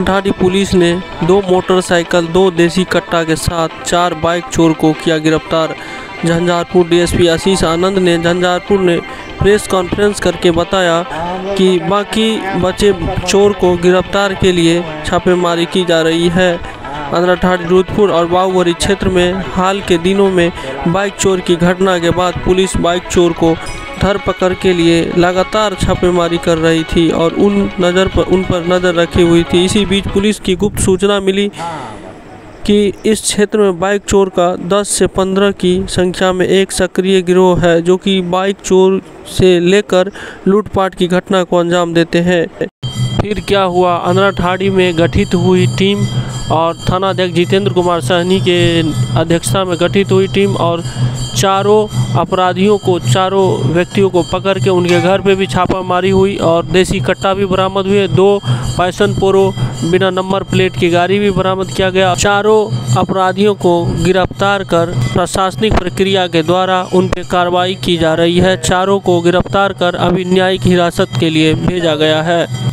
ढाडी police ने दो motorcycle, दो देसी कट्टा के साथ चार बाइक चोर को किया गिरफ़्तार। झंझारपुर डीएसपी आशीष आनंद ने झंझारपुर ने प्रेस कॉन्फ्रेंस करके बताया कि बाकी बचे चोर को गिरफ़्तार के लिए छापेमारी की जा रही है। अंद्राठाट जोधपुर और बाहुबरी क्षेत्र में हाल के दिनों में बाइक चोर की घटना के बाद पुलिस बाइक चोर को धरपकड़ के लिए लगातार छापेमारी कर रही थी और उन नज़र पर उन पर नज़र रखी हुई थी। इसी बीच पुलिस की गुप्त सूचना मिली कि इस क्षेत्र में बाइक चोर का 10 से 15 की संख्या में एक सक्रिय गिरोह है, जो कि बाइक चोर से लेकर लूटपाट की घटना को अंजाम देते हैं। फिर क्या हुआ? अंधरा ठाड़ी में गठित हुई टीम और थाना अध्यक्ष जितेंद्र कुमार सहनी के अध्यक्षता में गठित हुई टीम और चारों अपराधियों को, चारों व्यक्तियों को पकड़ के उनके घर पे भी छापामारी हुई और देसी कट्टा भी बरामद हुए। दो पैसन पोरो बिना नंबर प्लेट की गाड़ी भी बरामद किया गया। चारों अपराधियों को गिरफ़्तार कर प्रशासनिक प्रक्रिया के द्वारा उन पर कार्रवाई की जा रही है। चारों को गिरफ़्तार कर अभी न्यायिक हिरासत के लिए भेजा गया है।